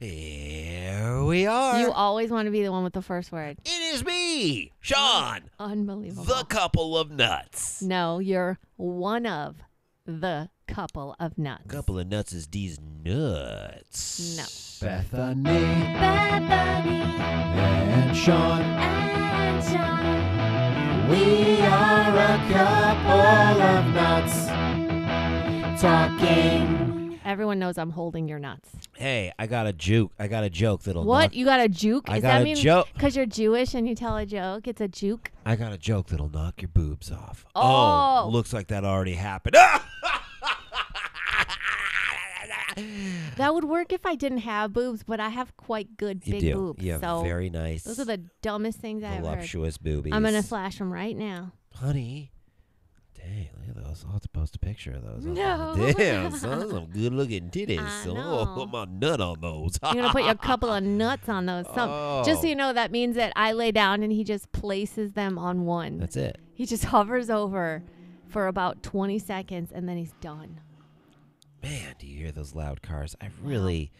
Here we are. You always want to be the one with the first word. it is me, Sean, Unbelievable. the couple of nuts. no, you're one of the couple of nuts. Couple of nuts is these nuts. Bethany Bethany and Sean. and Sean. We are a couple of nuts talking. Everyone knows I'm holding your nuts. Hey, I got a juke. I got a joke that'll What? knock. You got a juke? I got that a mean joke. because you're Jewish and you tell a joke? It's a juke. I got a joke that'll knock your boobs off. Oh. oh looks like that already happened. That would work if I didn't have boobs, but I have quite good you big do. boobs. You have so very nice, those are the dumbest things I've heard. voluptuous boobies. I'm gonna flash them right now. honey. Dang, look at those. I'll have to post a picture of those. No. Damn, son, some good looking titties. I So know. Put my nut on those. You're gonna put a couple of nuts on those. Some, Just so Oh. you know, that means that I lay down and he just places them on one. That's it. He just hovers over for about 20 seconds and then he's done. Man, do you hear those loud cars? I really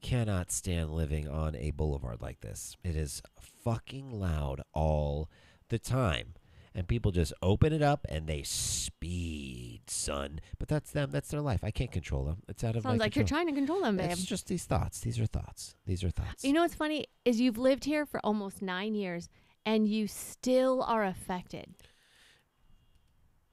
cannot stand living on a boulevard like this. It is fucking loud all the time. And people just open it up and they speed, son. But that's them. That's their life. I can't control them. It's out of my Sounds like you're trying to control them, babe. It's just these thoughts. These are thoughts. These are thoughts. You know what's funny is you've lived here for almost nine years and you still are affected.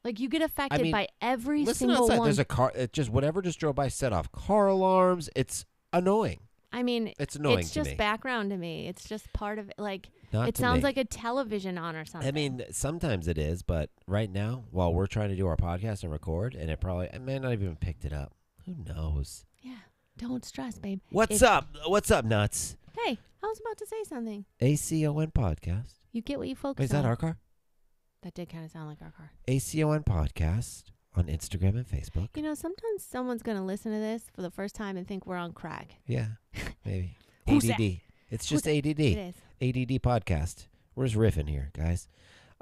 Like you get affected mean, by every Listen single outside. one. There's a car. It just whatever just drove by set off car alarms. It's annoying. I mean, It's annoying it's just me. background to me. It's just part of it. Like Not it sounds me. like a television on or something. I mean, sometimes it is, but right now, while we're trying to do our podcast and record, and it probably I may not have even picked it up. Who knows? yeah. Don't stress, babe. What's up? What's up, nuts? Hey, I was about to say something. ACON podcast. You get what you focus Wait, is that on. our car? That did kind of sound like our car. ACON podcast on Instagram and Facebook. You know, sometimes someone's gonna listen to this for the first time and think we're on crack. Yeah, maybe. Who's ADD. that? It's Who's just ADD. It is. ADD podcast. We're just riffing here, guys.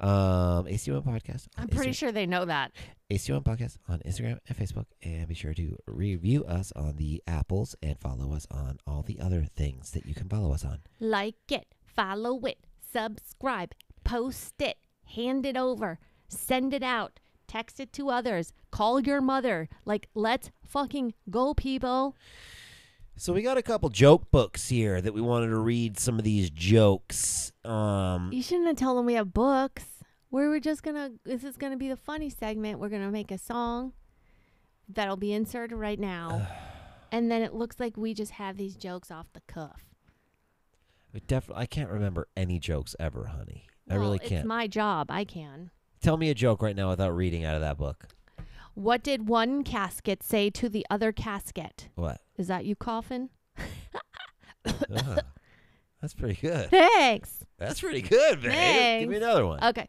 Um, ACON podcast. I'm pretty Instagram- sure they know that. ACON podcast on Instagram and Facebook, and be sure to review us on the apples and follow us on all the other things that you can follow us on. Like it, follow it, subscribe, post it, hand it over, send it out, text it to others, call your mother. Like, let's fucking go, people. So we got a couple joke books here that we wanted to read some of these jokes. Um, You shouldn't have told them we have books. We were just gonna. This is gonna be the funny segment. We're gonna make a song that'll be inserted right now, and then it looks like we just have these jokes off the cuff. we def- I can't remember any jokes ever, honey. I really can't. my job. I can. Tell me a joke right now without reading out of that book. What did one casket say to the other casket? What? Is that you coughing? Ah, that's pretty good. Thanks. That's pretty good, babe. Give me Thanks. another one. Okay.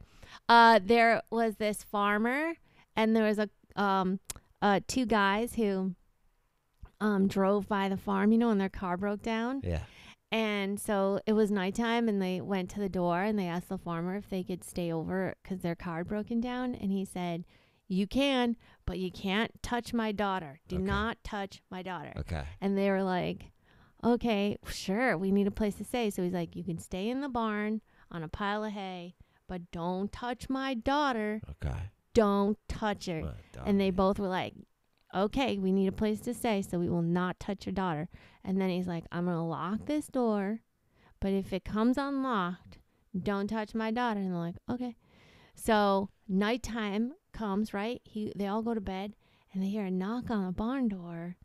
Uh, there was this farmer, and there was a um, uh, two guys who um drove by the farm. You know, and their car broke down, yeah. And so it was nighttime, and they went to the door and they asked the farmer if they could stay over because their car had broken down, and he said. You can, but you can't touch my daughter. Do Okay. not touch my daughter. Okay. And they were like, okay, sure, we need a place to stay. So he's like, you can stay in the barn on a pile of hay, but don't touch my daughter. Okay. Don't touch her. And they both were like, okay, we need a place to stay, so we will not touch your daughter. And then he's like, I'm going to lock this door, but if it comes unlocked, don't touch my daughter. And they're like, okay. So nighttime comes, right? He they all go to bed and they hear a knock on the barn door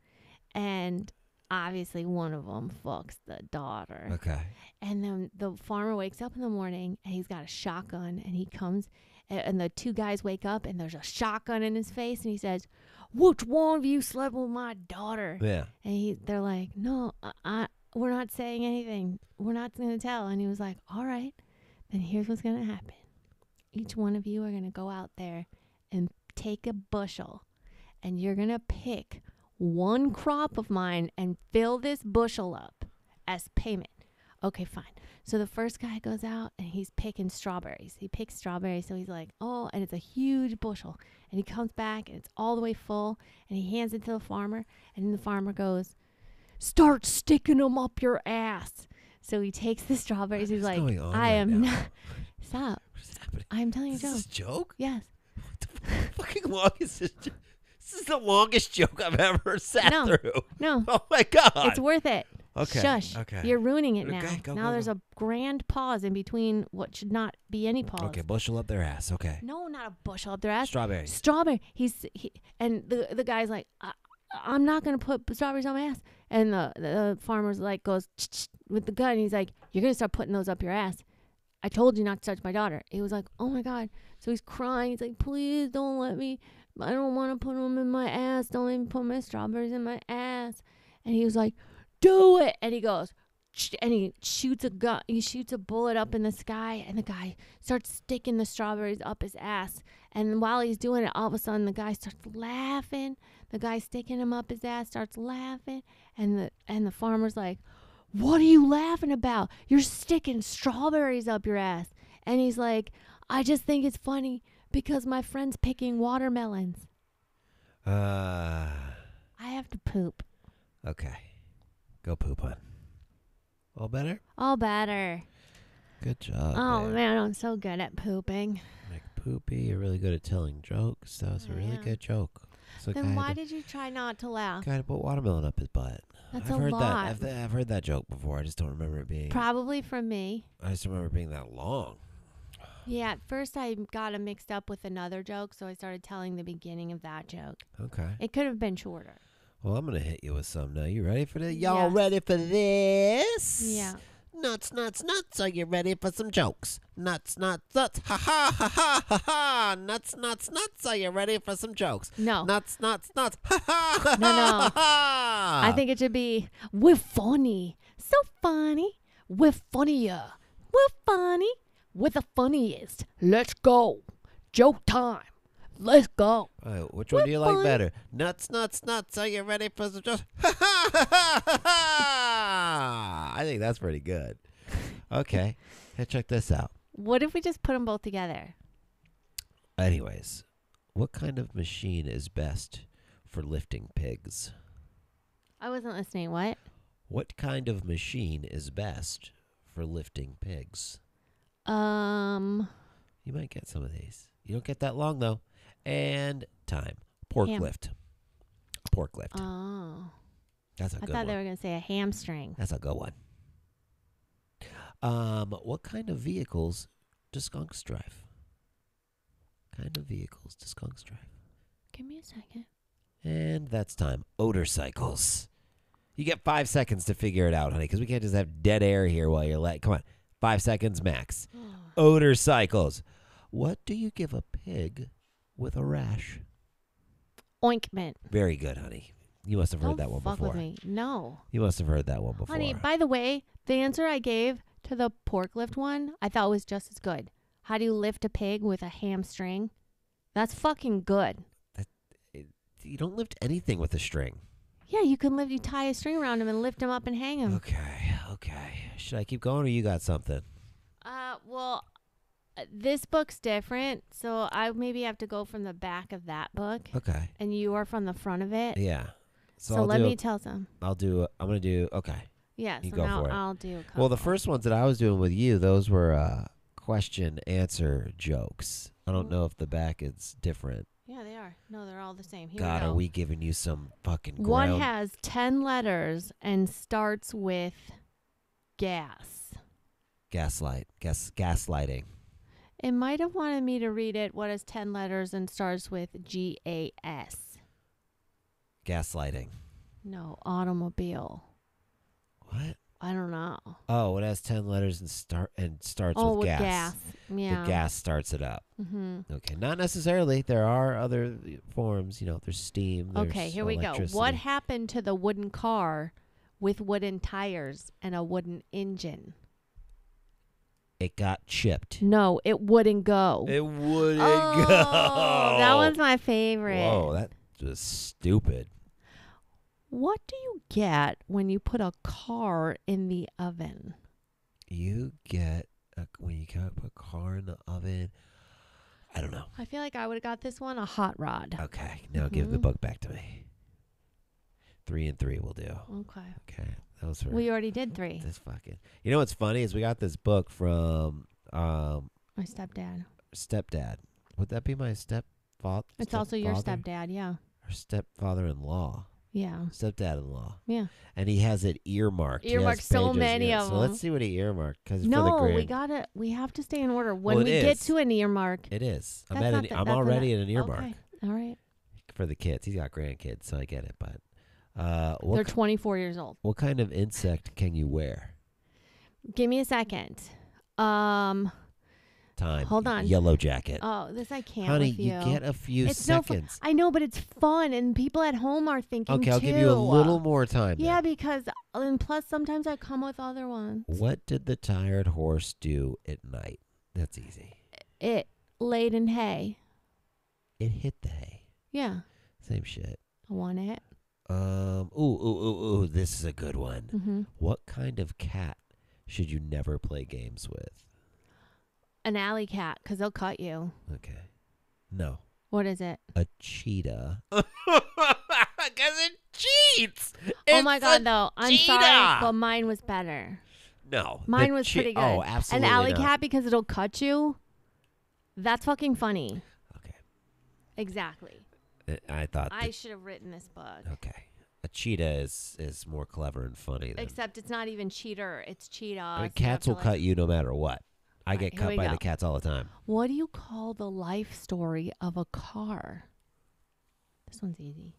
and obviously one of them fucks the daughter. Okay. And then the farmer wakes up in the morning and he's got a shotgun and he comes a- and the two guys wake up and there's a shotgun in his face and he says, "Which one of you slept with my daughter?" Yeah. And he they're like, "No, I, I we're not saying anything. We're not going to tell." And he was like, "All right. Then here's what's going to happen. Each one of you are going to go out there and take a bushel and you're going to pick one crop of mine and fill this bushel up as payment." Okay, fine. So the first guy goes out and he's picking strawberries. He picks strawberries, so he's like, "Oh," and it's a huge bushel. And he comes back and it's all the way full, and he hands it to the farmer, and then the farmer goes, start sticking them up your ass. So he takes the strawberries. He's like, I right am now? not. Stop. What is happening? I'm telling you a Is joke. joke? Yes. What the fucking longest is this? This is the longest joke I've ever sat No. through. No. Oh my god. It's worth it. Okay. Shush. Okay. You're ruining it now. Okay, go, now go, there's go. a grand pause in between what should not be any pause. Okay, bushel up their ass. Okay. No, not a bushel up their ass. Strawberry. Strawberry. He's he, and the the guy's like, I, I'm not gonna put strawberries on my ass. And the the farmer's like goes with the gun. He's like, you're gonna start putting those up your ass. I told you not to touch my daughter. He was like, oh my god. So he's crying. He's like, please don't let me. I don't want to put them in my ass. Don't even put my strawberries in my ass. And he was like, do it. And he goes. And he shoots a gun. He shoots a bullet up in the sky, and the guy starts sticking the strawberries up his ass. And while he's doing it, all of a sudden the guy starts laughing. The guy sticking him up his ass starts laughing, and the and the farmer's like, "What are you laughing about? You're sticking strawberries up your ass." And he's like, "I just think it's funny because my friend's picking watermelons. Uh. I have to poop. Okay. Go poop on. All better? All better. Good job. oh man. man, I'm so good at pooping. Like poopy, you're really good at telling jokes. That was a I really am. good joke. So Then why did you try not to laugh? guy to put watermelon up his butt? That's I've a heard lot. that. I've, I've heard that joke before. I just don't remember it being. Probably from me. I just remember it being that long. Yeah, at first I got it mixed up with another joke, so I started telling the beginning of that joke. Okay. It could have been shorter. Well, I'm gonna hit you with some now. You ready for this? Y'all ready for this? Yeah. Nuts, nuts, nuts. Are you ready for some jokes? Nuts, nuts, nuts. Ha ha ha ha ha ha. Nuts, nuts, nuts. Are you ready for some jokes? No. Nuts, nuts, nuts. Ha ha ha No, no. ha ha. I think it should be we're funny. So funny. We're funnier. We're funny. We're the funniest. Let's go. Joke time. Let's go. All right, which one do you like better? Nuts, nuts, nuts. Are you ready for some jokes? Ha ha ha ha ha ha. I think that's pretty good. Okay. Hey, check this out. What if we just put them both together? Anyways, what kind of machine is best for lifting pigs? I wasn't listening. What? What kind of machine is best for lifting pigs? Um, You might get some of these. You don't get that long though. And time. Pork Ham. lift. Pork lift. oh. That's a I good thought one. they were going to say a hamstring. That's a good one. Um, what kind of vehicles do skunks drive? Kind of vehicles do skunks drive? Give me a second. And that's time. Odor cycles. You get five seconds to figure it out, honey, because we can't just have dead air here while you're let. Come on, five seconds max. Odor cycles. What do you give a pig with a rash? Ointment. Very good, honey. You must have heard Don't that one fuck before. with me. No. You must have heard that one before. Honey, by the way, the answer I gave to the pork lift one, I thought was just as good. How do you lift a pig with a hamstring? That's fucking good. you don't lift anything with a string. Yeah, you can lift. You tie a string around him and lift him up and hang him. Okay, okay. Should I keep going or you got something? Uh, well, this book's different, so I maybe have to go from the back of that book, Okay. and you are from the front of it. Yeah. So, So, let do, me tell some. I'll do I'm going to do okay. Yeah, You so go now for it. I'll do. A Well, the first ones that I was doing with you, those were uh question answer jokes. I don't Mm. know if the back is different. Yeah, they are. No, they're all the same. Here God, we go. are we giving you some fucking One has 10 letters and starts with gas. gaslight, gas gaslighting. It might have wanted me to read it. What has 10 letters and starts with G A S? Gaslighting. No, automobile. What? I don't know. Oh, it has 10 letters and start and starts oh, with, with gas. gas. Yeah. The gas starts it up. hmm Okay, not necessarily. There are other forms. You know, there's steam. Okay, here we go. What happened to the wooden car with wooden tires and a wooden engine? It got chipped. No, it wouldn't go. It wouldn't oh, go. that was my favorite. Whoa, that was stupid. What do you get when you put a car in the oven? You get a, when you put a car in the oven. I don't know. I feel like I would have got this one a hot rod. Okay, now give the Mhm. book back to me. Three and three will do. Okay. Okay, that was for We already did three. this fucking. You know what's funny is we got this book from um My stepdad. stepdad. Would that be my stepfather? It's also your stepfather? stepdad. Yeah. Or stepfather-in-law, Yeah. stepdad-in-law, Yeah. and he has it earmarked. Earmarked so many of So them. let's see what he earmarked because for the No, we gotta. We have to stay in order. When Well, we get to an earmark. It is. I'm That's at an, the- I'm already at an earmark Okay. All right. for the kids. He's got grandkids, so I get it. But uh, They're 24 years old. what kind of insect can you wear? Give me a second. Um. Time. Hold on. Yellow jacket. Oh, this I can't Honey, with you. get a few It's no fun. seconds. I know, but it's fun, and people at home are thinking okay, I'll give you a little more time. then. Yeah, because and plus sometimes I come with other ones. What did the tired horse do at night? That's easy. It laid in hay. It hit the hay. Yeah, Same shit. I want it. Um. Ooh, ooh, ooh, ooh. This is a good one. hmm What kind of cat should you never play games with? An alley cat, because they'll cut you. Okay. No. What is it? A cheetah. Because it cheats. oh my god, though. I'm cheetah. sorry, but mine was better. No. Mine was che- pretty good. Oh, An alley not. cat because it'll cut you. That's fucking funny. Okay. Exactly. I- thought. I that- should have written this book. okay. A cheetah is is more clever and funny. Than, Except it's not even cheater. It's cheetah. I mean, so cats will like- cut you no matter what. I get cut by go. the cats all the time. What do you call the life story of a car? This one's easy.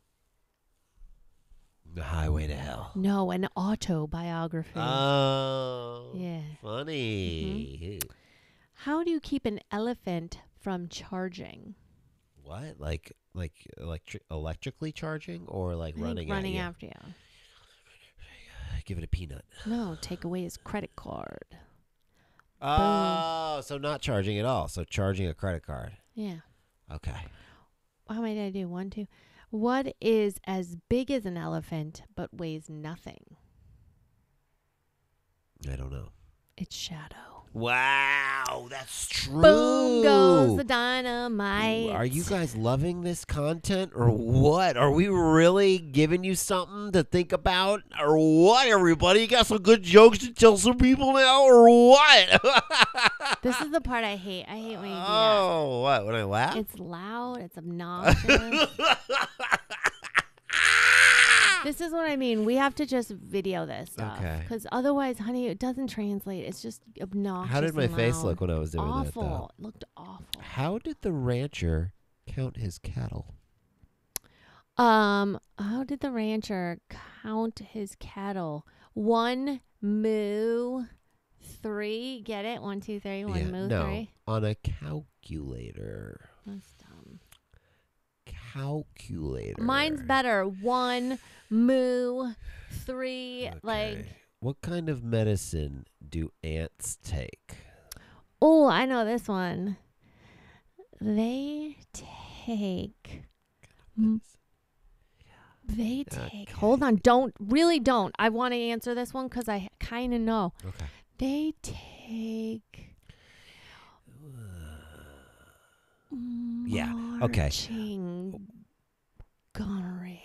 The highway to hell. No, an autobiography. Oh. yeah. Funny. Mm-hmm. How do you keep an elephant from charging? What? Like like electric electrically charging or like running running at after you. Give it a peanut. No, take away his credit card. Oh, so not charging at all. So charging a credit card. Yeah. Okay. How many did I do? One, two. What is as big as an elephant but weighs nothing? I don't know. It's shadow. Wow, that's true. Boom goes the dynamite. Are you guys loving this content or what? Are we really giving you something to think about or what, everybody? You got some good jokes to tell some people now or what? This is the part I hate. I hate when you do that. Oh, what? When I laugh? It's loud. It's obnoxious. what I mean. We have to just video this stuff. Okay. Because otherwise, honey, it doesn't translate. It's just obnoxious. How did my and face loud. look when I was doing that, though? Awful. It looked awful. How did the rancher count his cattle? Um, how did the rancher count his cattle? One moo, three. Get it? One, two, three. One yeah, moo, no, three. on a calculator. Calculator. Mine's better. One moo, three. Like, what kind of medicine do ants take? oh, I know this one. They take. M- They take. Okay. Hold on. Don't really don't. I want to answer this one because I kind of know. Okay. They take. Yeah, okay. Marching gonorrhea.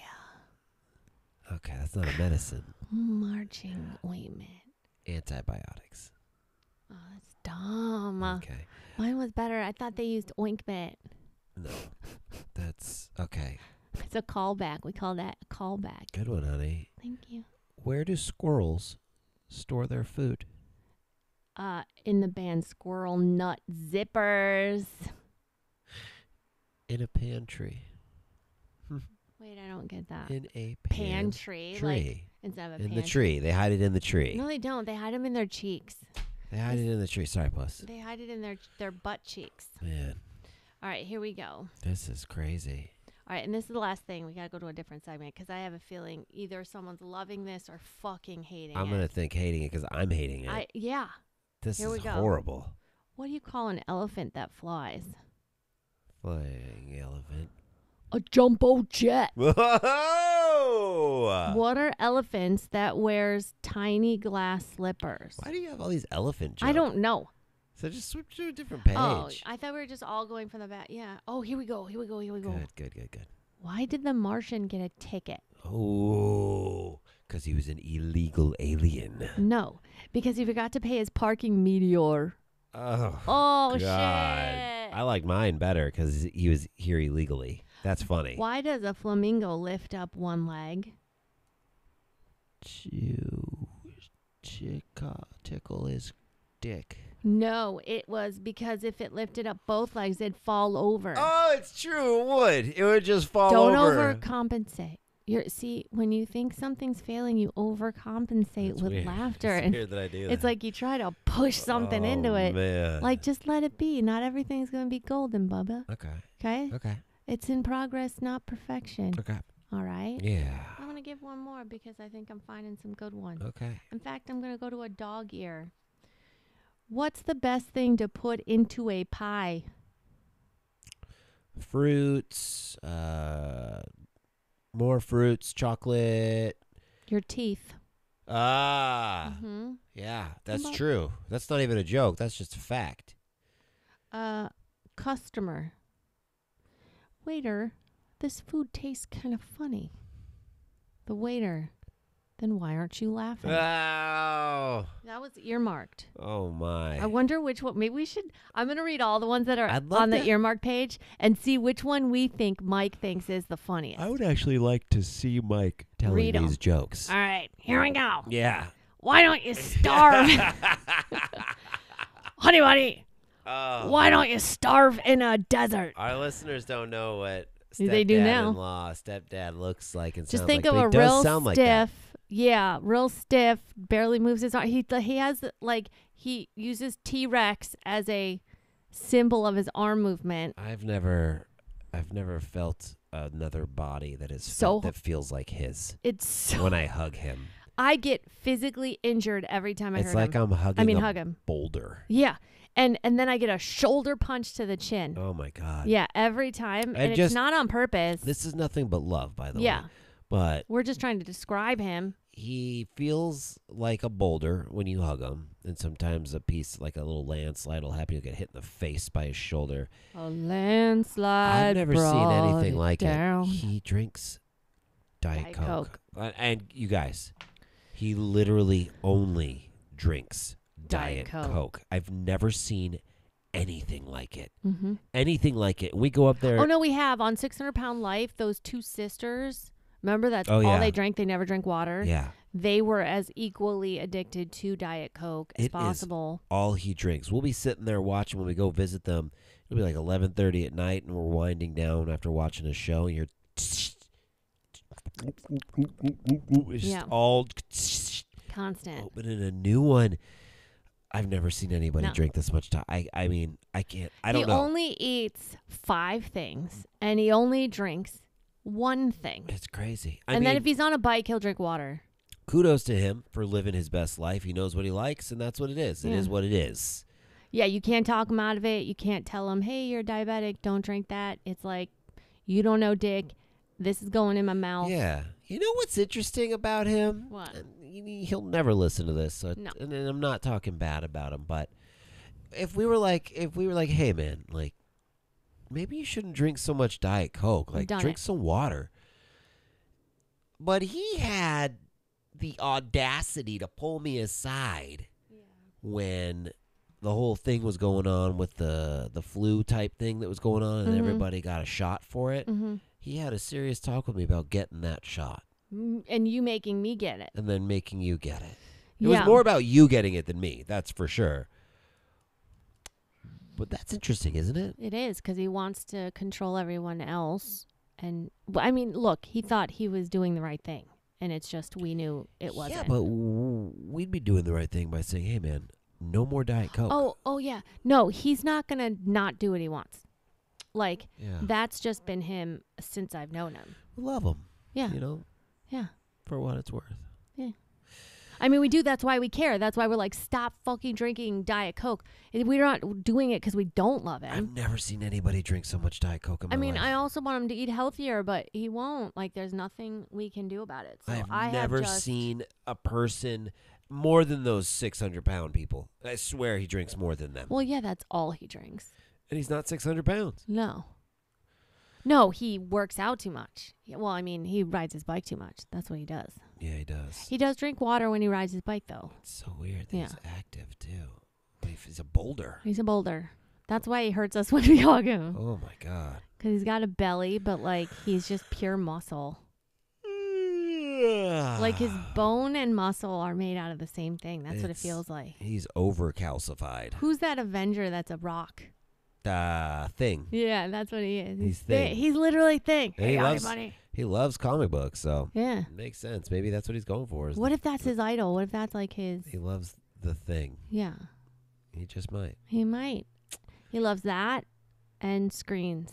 Okay, that's not a medicine. Marching ointment. Antibiotics. Oh, that's dumb. Okay. Mine was better. I thought they used ointment. No. That's okay. It's a callback. We call that a callback. Good one, honey. Thank you. Where do squirrels store their food? Uh, in the band Squirrel Nut Zippers. In a pantry. Wait, I don't get that. In a Pantry, pantry. like instead of a in the tree. They hide it in the tree. No, they don't. They hide them in their cheeks. They hide it in the tree. Sorry, puss. They hide it in their their butt cheeks. Man, All right, here we go. this is crazy. All right, and this is the last thing. We gotta go to a different segment because I have a feeling either someone's loving this or fucking hating it. I'm it. gonna think hating it because I'm hating it. I yeah. this here we is go. horrible. What do you call an elephant that flies? Flying elephant. A jumbo jet. Whoa! What are elephants that wears tiny glass slippers? Why do you have all these elephant jokes? I don't know. So just switch to a different oh, page. Oh, I thought we were just all going from the back. Yeah. Oh, here we go. Here we go. Here we go. good, good, good, good. Why did the Martian get a ticket? Oh, because he was an illegal alien. No, because he forgot to pay his parking meteor. Oh, Oh God. shit! I like mine better because he was here illegally. That's funny. Why does a flamingo lift up one leg? To chica, tickle his dick. No, it was because if it lifted up both legs, it'd fall over. Oh, it's true. It would. It would just fall Don't over. overcompensate. You're see when you think something's failing, you overcompensate That's with weird. laughter, It's and weird that I do it's like you try to push something into Oh, it. Man. Like just let it be. Not everything's gonna be golden, Bubba. okay, Okay, okay, it's in progress, not perfection. okay. All right. Yeah. I'm gonna give one more because I think I'm finding some good ones. Okay. In fact, I'm gonna go to a dog ear. What's the best thing to put into a pie? Fruits. Uh, more fruits. Chocolate. Your teeth. Ah. hmm Yeah, that's true. That's not even a joke. That's just a fact. Uh, customer. Waiter, this food tastes kind of funny. The waiter. Then why aren't you laughing? Oh. that was earmarked. Oh my. I wonder which one. Maybe we should. I'm gonna read all the ones that are I'd on the earmark page and see which one we think Mike thinks is the funniest. I would actually like to see Mike telling Read 'em. these jokes. all right, here we go. Yeah. Why don't you starve, honey buddy? Oh. Why don't you starve in a desert? Our listeners don't know what They do now. stepdad-in-law, stepdad looks like and Just think like, of but a real sound like stiff, that. Yeah, real stiff. Barely moves his arm. He he has like he uses T Rex as a symbol of his arm movement. I've never, I've never felt another body that is So- felt, that feels like his It's so, when I hug him. I get physically injured every time I it's like him. I'm hugging. I mean, a hug him. boulder. Yeah, and and then I get a shoulder punch to the chin. Oh my god. Yeah, every time, and it's just- not on purpose. This is nothing but love, by the yeah, way. But we're just trying to describe him. he feels like a boulder when you hug him, and sometimes a piece like a little landslide will happen. You'll get hit in the face by his shoulder. A landslide. I've never seen brought anything like down. it. He drinks Diet, Diet Coke. Coke. Uh, And you guys, he literally only drinks Diet Diet, Coke. Coke. I've never seen anything like it. Mm-hmm. Anything like it. We go up there. Oh no, we have on 600 Pound Life those two sisters. Remember that's Oh, all yeah. they drank. They never drank water. Yeah. They were as equally addicted to Diet Coke as It is possible. all he drinks. We'll be sitting there watching when we go visit them. It'll be like eleven thirty at night, and we're winding down after watching a show. And you're, it's just Yeah. all Constant. opening a new one. I've never seen anybody No. drink this much time. I, I mean, I can't. I don't he know. only eats five things, and he only drinks one thing. it's crazy. I and mean, then if he's on a bike, he'll drink water. kudos to him for living his best life. He knows what he likes, and that's what it is. It is Yeah. what it is. Yeah, you can't talk him out of it. You can't tell him, "Hey, you're diabetic. Don't drink that." It's like, you don't know, Dick. This is going in my mouth. Yeah. You know what's interesting about him? What? He- He'll never listen to this, so No. and, and I'm not talking bad about him, but if we were like, if we were like, hey man, like maybe you shouldn't drink so much Diet Coke, like done drink it. some water. But he had the audacity to pull me aside when the whole thing was going on with the the flu type thing that was going on, and Mhm. everybody got a shot for it. hmm He had a serious talk with me about getting that shot And you making me get it. and then making you get it. It yeah. was more about you getting it than me, that's for sure. But that's interesting, isn't it? It is because he wants to control everyone else. And I mean, look, he thought he was doing the right thing, and it's just we knew it wasn't. Yeah, but w- we'd be doing the right thing by saying, "Hey, man, no more Diet Coke." oh, oh yeah, no, he's not gonna not do what he wants. Like yeah, that's just been him since I've known him. love him. Yeah, You know, yeah. for what it's worth. I mean, we do. That's why we care. That's why we're like, stop fucking drinking Diet Coke. And We're not doing it because we don't love it. I've never seen anybody drink so much Diet Coke in my I mean, life. I also want him to eat healthier, but he won't. Like, there's nothing we can do about it. So I've I never have just, seen a person more than those six hundred pound people. I swear he drinks more than them, Well, yeah, that's all he drinks. and he's not six hundred pounds. No. No, he works out too much. Well, I mean, he rides his bike too much. That's what he does. Yeah, he does. He does drink water when he rides his bike, though. It's so weird that Yeah. he's active too. But he's a boulder. He's a boulder. That's why he hurts us when we hug him. Oh my god. Because he's got a belly, but like he's just pure muscle. Like his bone and muscle are made out of the same thing. That's what it feels like. He's over calcified. Who's that Avenger that's a rock? Uh, thing. Yeah, that's what he is. He's thi- Thing. He's literally thing. And he Hey, loves- everybody. He loves comic books, so Yeah. it makes sense. Maybe that's what he's going for. is What if that's his idol? What if that's like his? he loves the thing? Yeah, He just might. he might. He loves that and screens.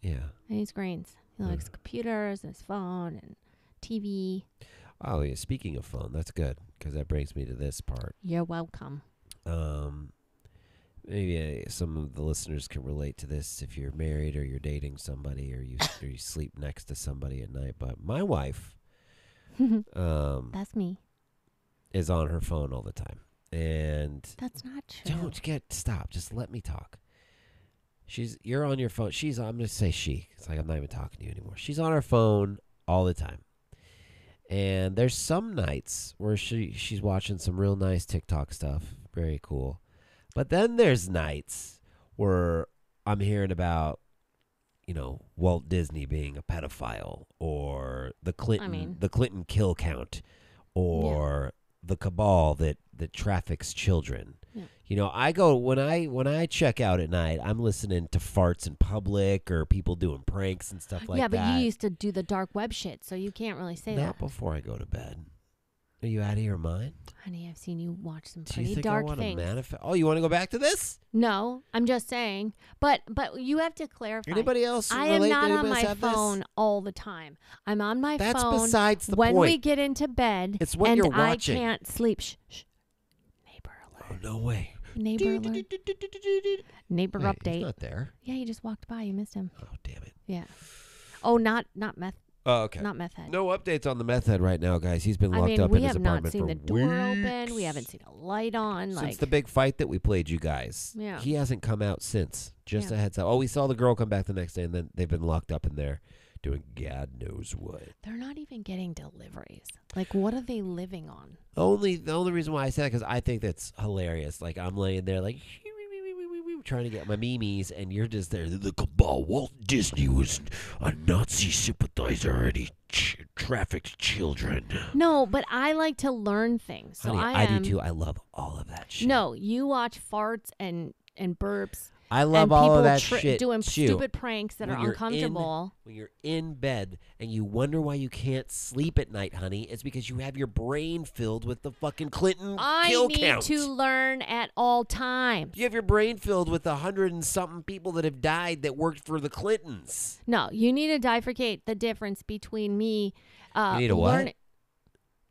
Yeah. And he screens. He Yeah. likes computers and his phone and TV. Oh yeah. Speaking of phone, that's good because that brings me to this part. You're welcome. Um, maybe uh, some of the listeners can relate to this if you're married or you're dating somebody or you or you sleep next to somebody at night. But my wife, um, That's me. is on her phone all the time, and That's not true. don't get stop. Just let me talk. She's you're on your phone. She's I'm gonna say she. It's like I'm not even talking to you anymore. She's on her phone all the time. And there's some nights where she she's watching some real nice TikTok stuff, very cool. But then there's nights where I'm hearing about, you know, Walt Disney being a pedophile, or the Clinton mean- the Clinton kill count, or the cabal that that traffics children. Yeah. You know, I go when I when I check out at night, I'm listening to farts in public or people doing pranks and stuff uh, like that. yeah, but that. you used to do the dark web shit, so you can't really say Not that. before I go to bed. Are you out of your mind? Honey, I've seen you watch some Do you pretty think I dark want to things. manifest? Oh, you want to go back to this? no, I'm just saying. But but you have to clarify. Anybody else? I am relate? not on my have this? phone all the time. I'm on my That's phone besides the when point. we get into bed. It's what and you're I watching. can't sleep. Shh, shh. Neighbor Oh alert. no way! Neighbor alert. Neighbor Wait, He's update. not there. Yeah, he just walked by. You missed him. Oh damn it! Yeah. Oh, not not meth. Oh okay. Not meth head. No updates on the meth head right now, guys. He's been I locked mean, up we in his have not apartment seen for the door open. We haven't seen a light on. since like the big fight that we played you guys. Yeah. He hasn't come out since. Just Yeah. a heads up. Oh, we saw the girl come back the next day, and then they've been locked up in there doing God knows what. they're not even getting deliveries. Like, what are they living on? Only the only reason why I say that because I think that's hilarious. Like I'm laying there like trying to get my memes, and you're just there. The cabal. Walt Disney was a Nazi sympathizer, and he ch- trafficked children. No, but I like to learn things. So Honey, I, I, am, do too. I love all of that shit. No, you watch farts and and burps I love and all people of that tri- shit doing too. stupid pranks that When are you're in- uncomfortable. when you're in bed and you wonder why you can't sleep at night, honey, it's because you have your brain filled with the fucking Clinton I kill need to learn at all times. You have your brain filled with a hundred and something people that have died that worked for the Clintons. No, you need to bifurcate the difference between me. Uh, You need to what?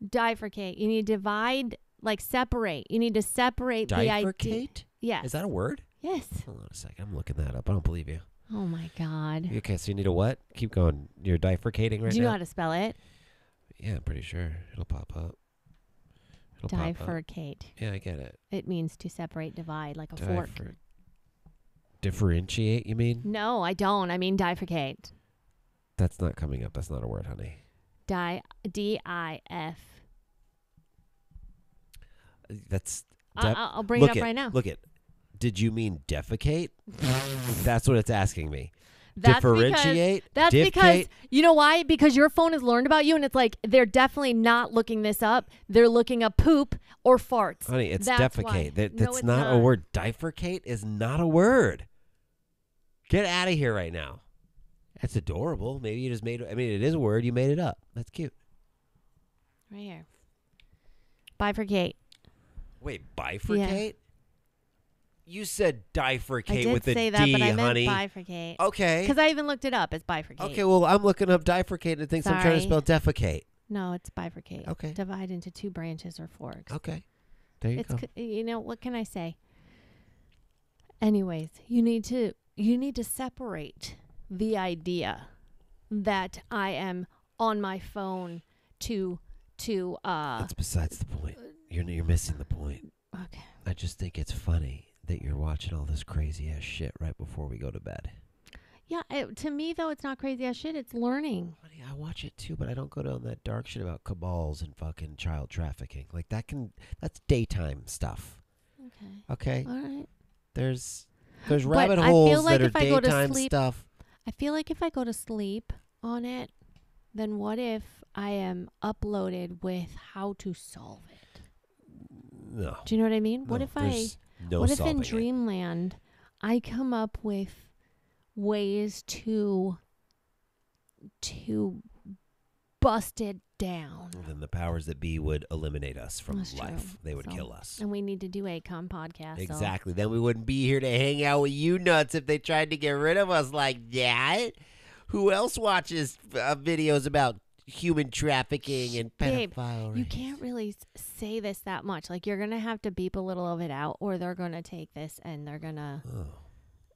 Bifurcate. You need to divide, like separate. You need to separate the idea. Bifurcate? Yes. Is that a word? Yes. Hold on a second. I'm looking that up. I don't believe you. Oh my God. Okay, so you need a what? Keep going. You're bifurcating right Do you know how to spell it? yeah, I'm pretty sure. It'll pop up. It'll pop up. Bifurcate. Yeah, I get it. It means to separate, divide, like a fork. Differ- Differentiate, you mean? No, I don't. I mean bifurcate. That's not coming up. That's not a word, honey. Di D I F. That's I- Def- I'll I'll bring look it up right now. Look it. Did you mean defecate? That's what it's asking me. That's Differentiate? Because, that's because you know why? Because your phone has learned about you, and it's like they're definitely not looking this up. They're looking up poop or farts. Honey, it's That's defecate. That, No, that's it's not, a word. Bifurcate is not a word. Get out of here right now. That's adorable. Maybe you just made I mean it is a word, you made it up. That's cute. Right here. Bifurcate. Wait, bifurcate? You said I bifurcate did with a say that, D, but I meant honey. bifurcate. okay. Because I even looked it up. It's bifurcate. Okay, well, I'm looking up bifurcate and it thinks I'm trying to spell Sorry. defecate. No, it's bifurcate. Okay. Divide into two branches or forks. Okay. There you it's go. c- you know what can I say? Anyways, you need to you need to separate the idea that I am on my phone to to uh That's besides the point. You're you're missing the point. okay. I just think it's funny that you're watching all this crazy ass shit right before we go to bed. Yeah, it, to me though, it's not crazy ass shit. It's learning. Honey, I watch it too, but I don't go down that dark shit about cabals and fucking child trafficking. Like that can that's daytime stuff. Okay. Okay, All right. there's there's But rabbit I feel holes like that are if I go to daytime sleep- stuff. I feel like if I go to sleep on it, then what if I am uploaded with how to solve it? No. Do you know what I mean? what if I no what if in solving it. dreamland I come up with ways to to bust it down? Then the powers that be would eliminate us from That's true. life. They would So- kill us. And we need to do a com podcast. so- Exactly. Then we wouldn't be here to hang out with you nuts if they tried to get rid of us like that. Who else watches uh, videos about human trafficking and Babe, pedophile? You can't really say this that much. Like you're gonna have to beep a little of it out, or they're gonna take this and they're gonna,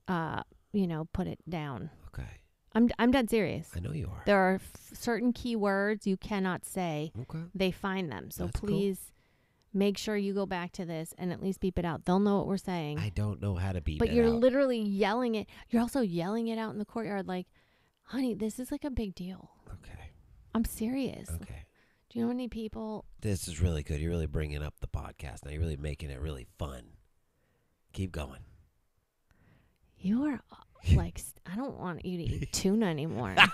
Oh, uh, you know, put it down. okay. I'm I'm dead serious. I know you are. There are f- certain keywords you cannot say. Okay. They find them. So That's cool. please make sure you go back to this and at least beep it out. They'll know what we're saying. I don't know how to beat but you're out. literally yelling it. You're also yelling it out in the courtyard, like, "Honey, this is like a big deal. okay. I'm serious. Okay. Do you know how many people This is really good. You're really bringing up the podcast now. You're really making it really fun. Keep going. You are uh, like st- I don't want you to eat tuna anymore.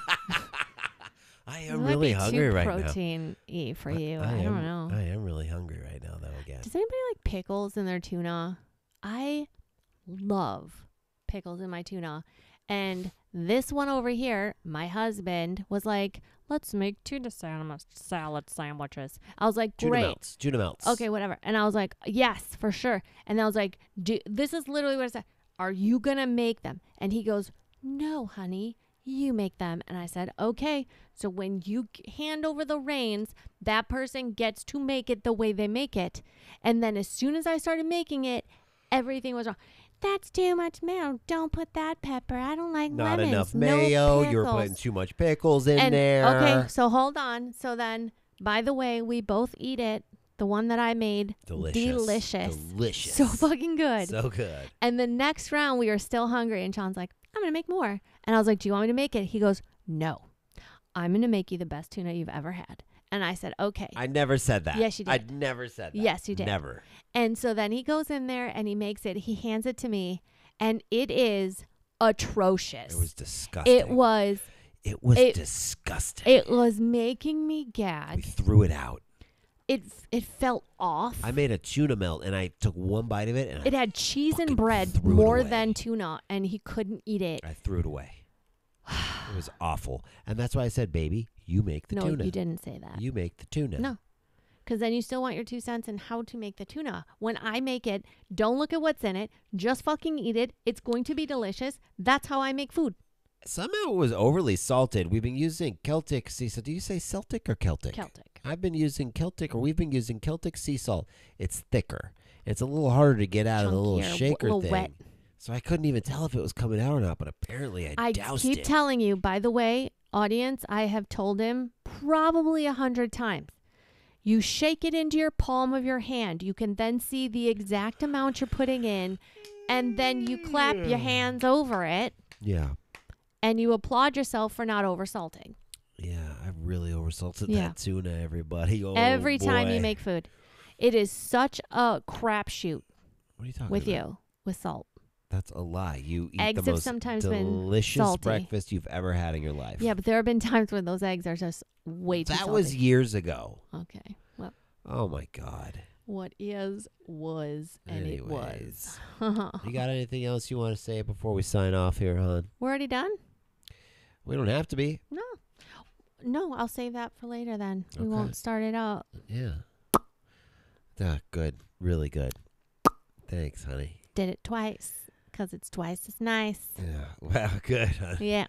I am might really be hungry too right now. protein y for I- you. I, I, don't know. I am really hungry right now, though. Again. Does anybody like pickles in their tuna? I love pickles in my tuna. And this one over here, my husband was like, "Let's make tuna salad salad sandwiches." I was like, Tuna "Great." melts. Tuna melts. Okay, whatever. And I was like, yes, for sure. And I was like, Do, this is literally what I said. Are you going to make them? And he goes, no, honey, you make them. And I said, okay. So when you hand over the reins, that person gets to make it the way they make it. And then as soon as I started making it, everything was wrong. That's too much mayo. Don't put that pepper. I don't like Not lemons. enough No mayo. You're pickles." putting too much pickles in and, there. Okay, so hold on. So then, by the way, we both eat it. The one that I made, Delicious. delicious, Delicious. so fucking good. So good. and the next round, we were still hungry, and Sean's like, "I'm gonna make more," and I was like, "Do you want me to make it?" He goes, "No, I'm gonna make you the best tuna you've ever had." And I said, "Okay." I never said that. Yes, you did. I never said that. Yes, you did. Never. And so then he goes in there and he makes it. He hands it to me, and it is atrocious. It was disgusting. It was. It was it- disgusting. It was making me gag. we threw it out. It it felt off. I made a tuna melt and I took one bite of it and It had cheese and bread more than tuna, and he couldn't eat it. I, I threw it away. it was awful. And that's why I said, baby, you make the no, tuna. you didn't say that. You make the tuna. No. Because then you still want your two cents in how to make the tuna. When I make it, don't look at what's in it. Just fucking eat it. It's going to be delicious. That's how I make food. Somehow it was overly salted. We've been using Celtic sea salt. Do you say Celtic or Celtic? Celtic. I've been using Celtic, or we've been using Celtic sea salt. It's thicker. It's a little harder to get out of the little Chunkier, shaker little thing. wet. So I couldn't even tell if it was coming out or not. But apparently, I. I doused keep it. telling you, by the way, audience, I have told him probably a hundred times. You shake it into your palm of your hand. You can then see the exact amount you're putting in, and then you clap your hands over it yeah, and you applaud yourself for not oversalting. yeah. I really oversalted Yeah. that tuna, everybody. Oh, Every time you make food. It is such a crapshoot What are you talking with about? you with salt. That's a lie. You eat Eggs the have most sometimes been delicious salty. breakfast you've ever had in your life. Yeah, but there have been times when those eggs are just way too that salty. was years ago. okay. Well, Oh my god. what is was and it was. you got anything else you want to say before we sign off here, hon? We're already done. We don't have to be. No, no, I'll save that for later. Then we won't start it out. Yeah. Ah, good. Really good. Thanks, honey. Did it twice because it's twice as nice. Yeah. Well, good. Yeah.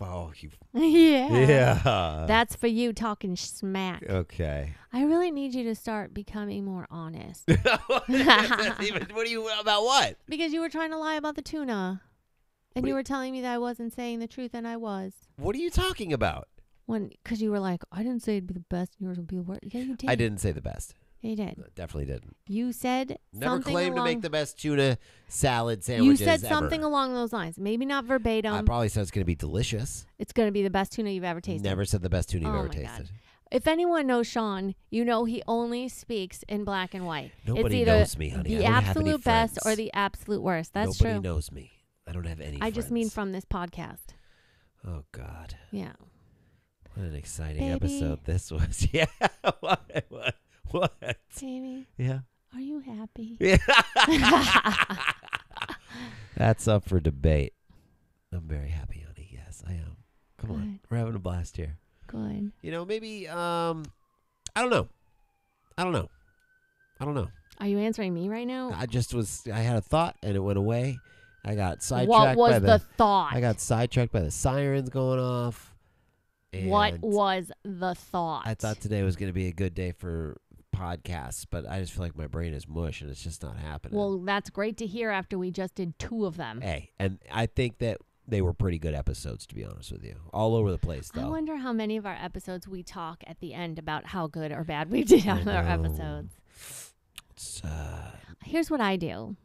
Oh, you. yeah. Yeah. That's for you talking smack. okay. I really need you to start becoming more honest. what are you about? What? Because you were trying to lie about the tuna. And What you were telling me that I wasn't saying the truth, and I was. What are you talking about? When, because you were like, I didn't say it'd be the best, yours would be the worst. Yeah, you did. I didn't say the best. You did. Uh, definitely didn't. You said Never something claimed along, to make the best tuna salad sandwiches. You sandwiches said ever. something along those lines. Maybe not verbatim. I probably said it's going to be delicious. it's going to be the best tuna you've ever tasted. Never said the best tuna you've Oh ever my God. tasted. If anyone knows Sean, you know he only speaks in black and white. it's Nobody either knows me, honey. I the don't have any absolute best or friends. the absolute worst. That's Nobody true. knows me. I don't have any. I just mean friends. from this podcast. Oh God, Yeah. what an exciting Baby. episode this was. Yeah. what? What? What? Jamie, Yeah. are you happy? Yeah. That's up for debate. I'm very happy, honey. Yes, I am. Come on, Good. we're having a blast here. Good. You know, maybe um, I don't know. I don't know. I don't know. Are you answering me right now? I just was. I had a thought and it went away. I got what sidetracked was by the, the. thought? I got sidetracked by the sirens going off. what and was the thought? I thought today was going to be a good day for podcasts, but I just feel like my brain is mush and it's just not happening. Well, that's great to hear after we just did two of them. hey, and I think that they were pretty good episodes, to be honest with you. All over the place, though. I wonder how many of our episodes we talk at the end about how good or bad we did on our episodes. It's, uh, Here's what I do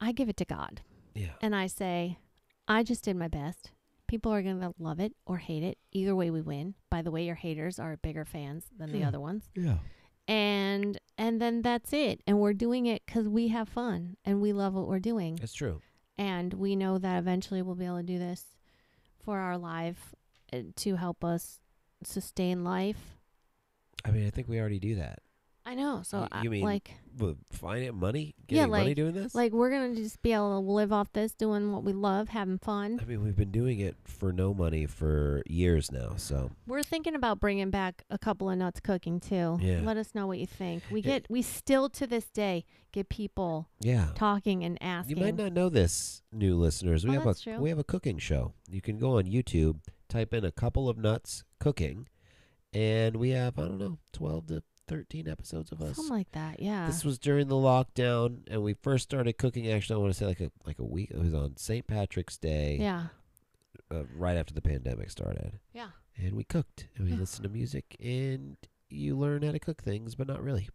I give it to God yeah. and I say, I just did my best. People are going to love it or hate it. Either way, we win. By the way, your haters are bigger fans than the other ones. Yeah. And and then that's it. And we're doing it because we have fun and we love what we're doing. It's true. and we know that eventually we'll be able to do this for our life uh, to help us sustain life. I mean, I think we already do that. I know. So Y- I, you mean like But find it eh, money, Yeah, getting money doing this. like we're gonna just be able to live off this, doing what we love, having fun. I mean, we've been doing it for no money for years now. So We're thinking about bringing back a couple of nuts cooking too. Yeah. Let us know what you think. We It- get we still to this day get people yeah, talking and asking. you might not know this, new listeners. We Oh, have a true. we have a cooking show. You can go on YouTube, type in a couple of nuts cooking, and we have I don't know twelve to thirteen episodes of us. Something like that. Yeah. This was during the lockdown, and we first started cooking. Actually, I want to say like a like a week. It was on St. Patrick's Day, yeah. uh, right after the pandemic started, Yeah. and we cooked and we Yeah. listened to music, and you learn how to cook things, but not really.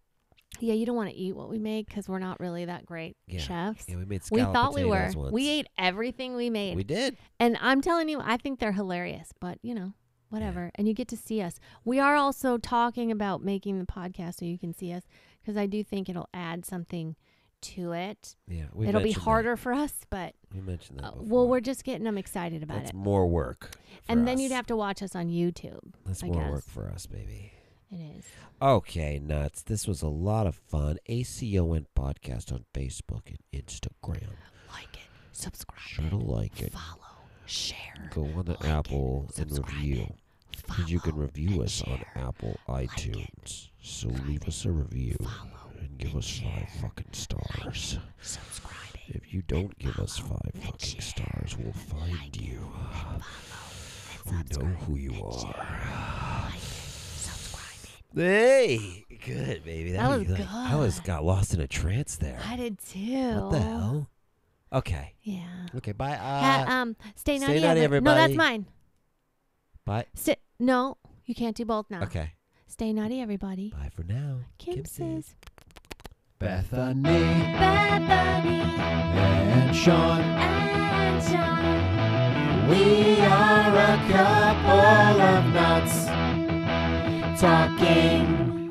Yeah. You don't want to eat what we make because we're not really that great Yeah. chefs. Yeah, we made We thought we were. Once. We ate everything we made. We did. And I'm telling you, I think they're hilarious, but you know, whatever. And you get to see us. We are also talking about making the podcast so you can see us because I do think it'll add something to it. Yeah, it'll be mentioned that. harder for us, but we mentioned that. Uh, well, we're just getting them excited about That's it. more work. And then you'd have to watch us on YouTube. That's I more guess. work for us, baby. It is. Okay, nuts. This was a lot of fun. ACON podcast on Facebook and Instagram. Like it, subscribe, Sure to like it. follow, share. Go on to like it, Apple and review. it, And you can review us on share. Apple it, iTunes. So subscribe leave it, us a review follow, and give us five fucking stars. Subscribe it. If you don't give us five fucking share. stars, we'll find Like you. follow, We know who you are. Hey, good baby. That was like- I was got lost in a trance there. I did too. What the hell? Okay. Yeah. Okay. Bye. Ha- Uh, um, stay stay naughty, everybody. every- No, that's mine. Bye. Sit. No, you can't do both now. Okay. Stay naughty, everybody. Bye for now. Kimses. Bethany. Bethany. And Sean. And Sean. We are a couple of nuts. Talking.